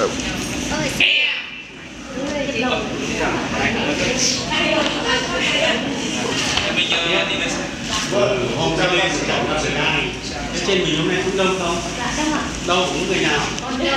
đâu hôm sau em sẽ chọn ra đây trên mình hôm nay cũng đông không? Đâu cũng người nào? Đây